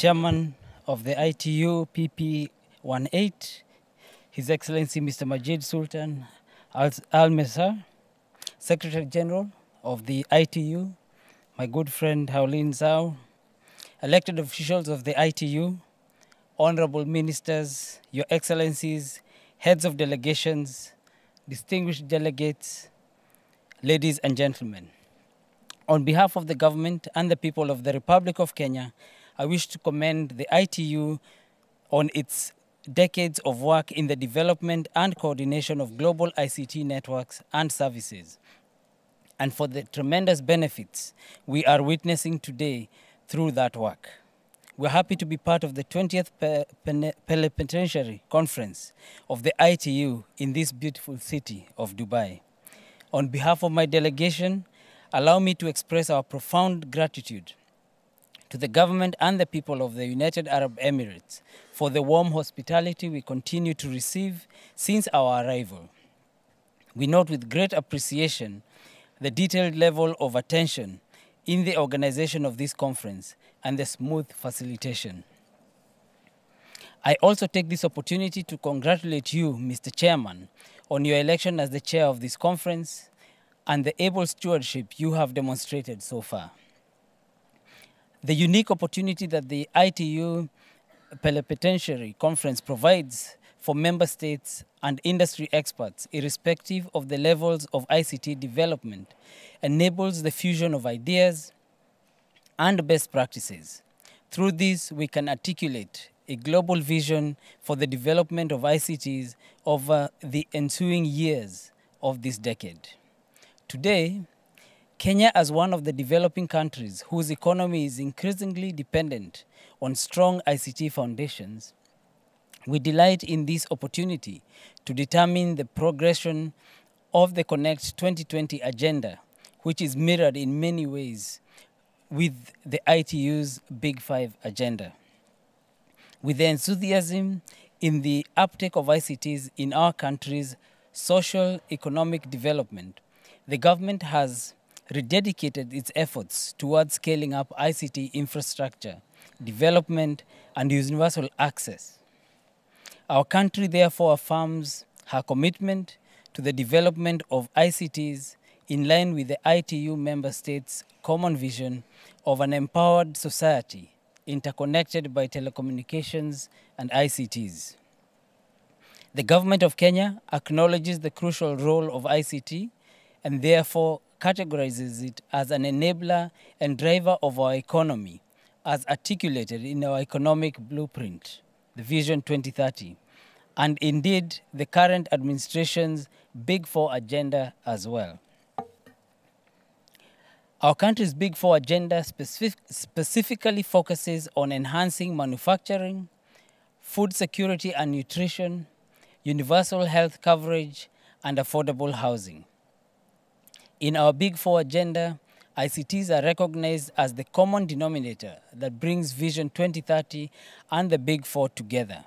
Chairman of the ITU PP18, His Excellency Mr. Majid Sultan Al, Mesmar, Secretary General of the ITU, my good friend Houlin Zhao, elected officials of the ITU, honorable ministers, your excellencies, heads of delegations, distinguished delegates, ladies and gentlemen. On behalf of the government and the people of the Republic of Kenya, I wish to commend the ITU on its decades of work in the development and coordination of global ICT networks and services, and for the tremendous benefits we are witnessing today through that work. We're happy to be part of the 20th Pe- Pene- Plenipotentiary Conference of the ITU in this beautiful city of Dubai. On behalf of my delegation, allow me to express our profound gratitude to the government and the people of the United Arab Emirates for the warm hospitality we continue to receive since our arrival. We note with great appreciation the detailed level of attention in the organization of this conference and the smooth facilitation. I also take this opportunity to congratulate you, Mr. Chairman, on your election as the chair of this conference and the able stewardship you have demonstrated so far. The unique opportunity that the ITU Plenipotentiary Conference provides for member states and industry experts, irrespective of the levels of ICT development, enables the fusion of ideas and best practices. Through this, we can articulate a global vision for the development of ICTs over the ensuing years of this decade. Today, Kenya, as one of the developing countries whose economy is increasingly dependent on strong ICT foundations, we delight in this opportunity to determine the progression of the Connect 2020 agenda, which is mirrored in many ways with the ITU's Big Five agenda. With the enthusiasm in the uptake of ICTs in our country's social economic development, the government has rededicated its efforts towards scaling up ICT infrastructure, development, and universal access. Our country therefore affirms her commitment to the development of ICTs in line with the ITU member states' common vision of an empowered society interconnected by telecommunications and ICTs. The government of Kenya acknowledges the crucial role of ICT and therefore categorizes it as an enabler and driver of our economy, as articulated in our economic blueprint, the Vision 2030, and indeed the current administration's Big Four agenda as well. Our country's Big Four agenda specific, specifically focuses on enhancing manufacturing, food security and nutrition, universal health coverage, and affordable housing. In our Big Four agenda, ICTs are recognized as the common denominator that brings Vision 2030 and the Big Four together.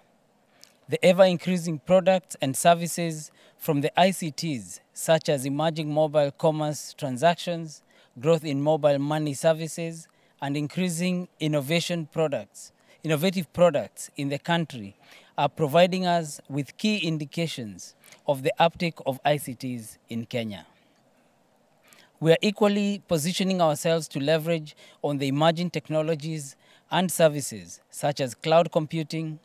The ever increasing products and services from the ICTs, such as emerging mobile commerce transactions, growth in mobile money services, and increasing innovation products, innovative products in the country, are providing us with key indications of the uptake of ICTs in Kenya. We are equally positioning ourselves to leverage on the emerging technologies and services such as cloud computing,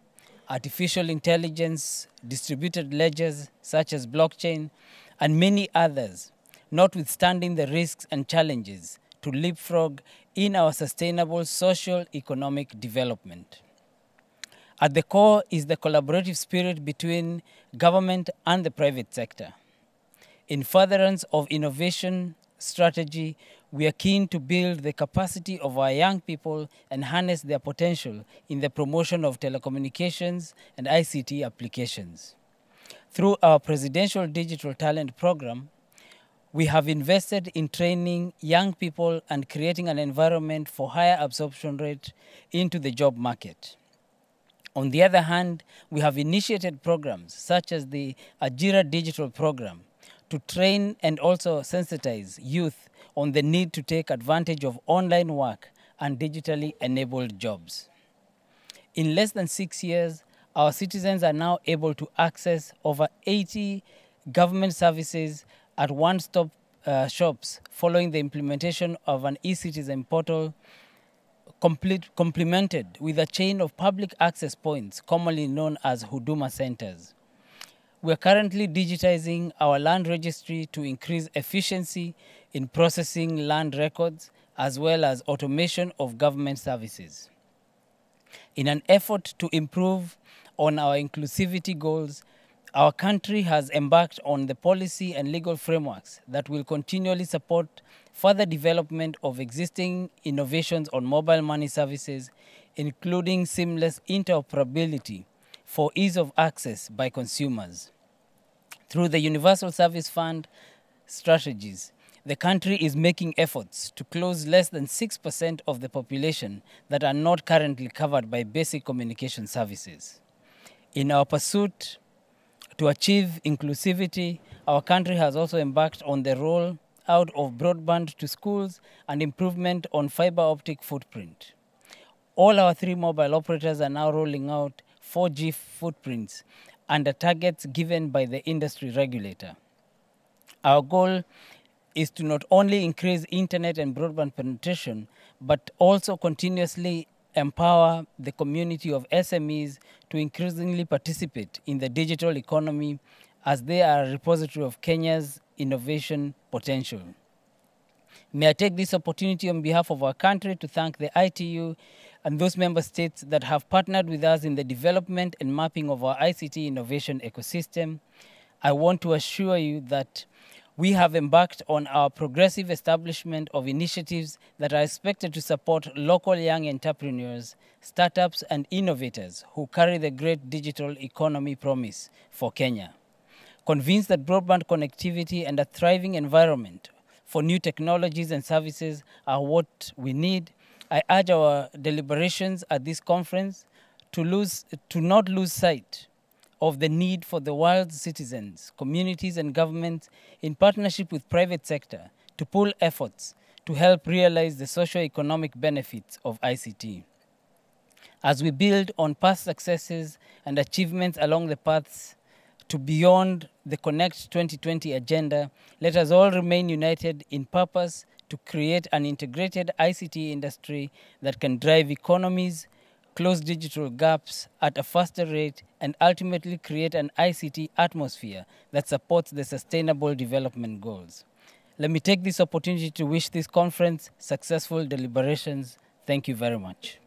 artificial intelligence, distributed ledgers such as blockchain, and many others, notwithstanding the risks and challenges to leapfrog in our sustainable social economic development. At the core is the collaborative spirit between government and the private sector. In furtherance of innovation strategy, we are keen to build the capacity of our young people and harness their potential in the promotion of telecommunications and ICT applications. Through our Presidential Digital Talent Program, we have invested in training young people and creating an environment for higher absorption rate into the job market. On the other hand, we have initiated programs such as the Ajira Digital Program to train and also sensitize youth on the need to take advantage of online work and digitally enabled jobs. In less than six years, our citizens are now able to access over 80 government services at one stop uh, shops following the implementation of an e citizen portal complete, complemented with a chain of public access points, commonly known as Huduma centers. We are currently digitizing our land registry to increase efficiency in processing land records as well as automation of government services. In an effort to improve on our inclusivity goals, our country has embarked on the policy and legal frameworks that will continually support further development of existing innovations on mobile money services, including seamless interoperability for ease of access by consumers. Through the Universal Service Fund strategies, the country is making efforts to close less than 6% of the population that are not currently covered by basic communication services. In our pursuit to achieve inclusivity, our country has also embarked on the roll out of broadband to schools and improvement on fiber optic footprint. All our three mobile operators are now rolling out 4G footprints under targets given by the industry regulator. Our goal is to not only increase internet and broadband penetration, but also continuously empower the community of SMEs to increasingly participate in the digital economy as they are a repository of Kenya's innovation potential. May I take this opportunity on behalf of our country to thank the ITU and those member states that have partnered with us in the development and mapping of our ICT innovation ecosystem. I want to assure you that we have embarked on our progressive establishment of initiatives that are expected to support local young entrepreneurs, startups, and innovators who carry the great digital economy promise for Kenya. Convinced that broadband connectivity and a thriving environment for new technologies and services are what we need, I urge our deliberations at this conference to, lose, to not lose sight of the need for the world's citizens, communities, and governments in partnership with private sector to pool efforts to help realize the socio-economic benefits of ICT. As we build on past successes and achievements along the paths to beyond the Connect 2020 agenda, let us all remain united in purpose to create an integrated ICT industry that can drive economies, close digital gaps at a faster rate, and ultimately create an ICT atmosphere that supports the Sustainable Development Goals. Let me take this opportunity to wish this conference successful deliberations. Thank you very much.